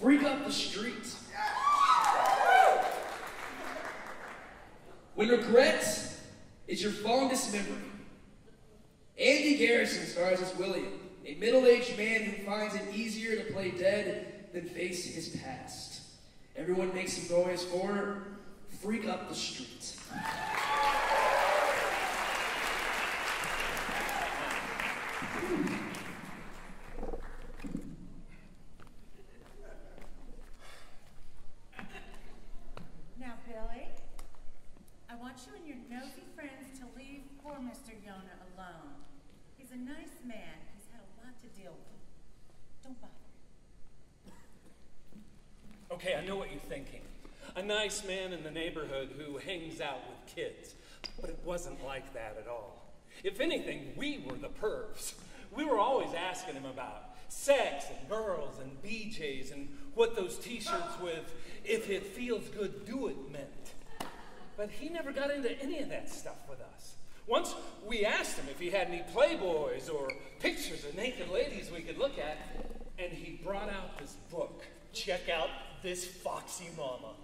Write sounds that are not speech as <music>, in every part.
freak up the streets. When regret is your fondest memory. Andy Garrison stars as William, a middle-aged man who finds it easier to play dead than face his past. Everyone makes some noise for Freak Up the Streets. Your nosy friends to leave poor Mr. Yona alone. He's a nice man. He's had a lot to deal with. Don't bother. Okay, I know what you're thinking. A nice man in the neighborhood who hangs out with kids. But it wasn't like that at all. If anything, we were the pervs. We were always asking him about sex and girls and BJs and what those t shirts with if it feels good, do it meant. But he never got into any of that stuff with us. Once we asked him if he had any Playboys or pictures of naked ladies we could look at, and he brought out this book. Check out this foxy mama.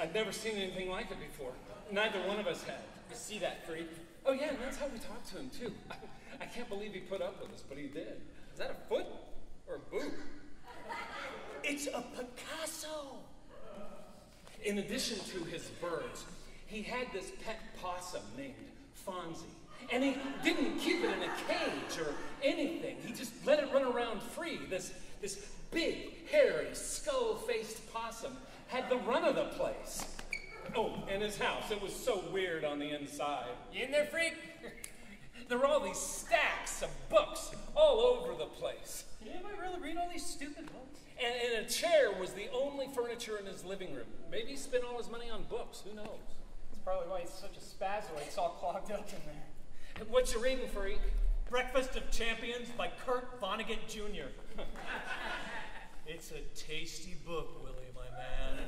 I'd never seen anything like it before. Neither one of us had. You see that freak? Oh, yeah, and that's how we talked to him, too. I, <laughs> I can't believe he put up with us, but he did. Is that a foot or a boot? It's a Picasso. In addition to his birds, he had this pet possum named Fonzie. And he didn't keep it in a cage or anything. He just let it run around free. This, this big, hairy, skull faced possum had the run of the place. Oh, and his house. It was so weird on the inside. You in there, freak? <laughs> furniture in his living room. Maybe he spent all his money on books. Who knows? That's probably why he's such a spazoid. It's all clogged up in there. What you reading, freak? Breakfast of Champions by Kurt Vonnegut Jr. <laughs> it's a tasty book, Willie, my man.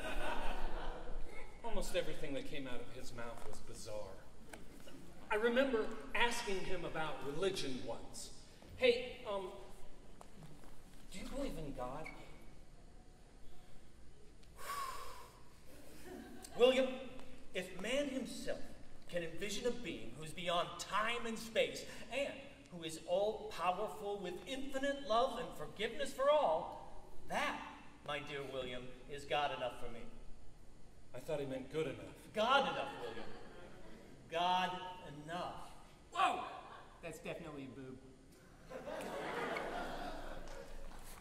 Almost everything that came out of his mouth was bizarre. I remember asking him about religion once. Hey, um, do you believe in God? William, if man himself can envision a being who is beyond time and space and who is all powerful with infinite love and forgiveness for all, that, my dear William, is God enough for me. I thought he meant good enough. God enough, William. God enough. Whoa! That's definitely a boob.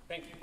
Thank you.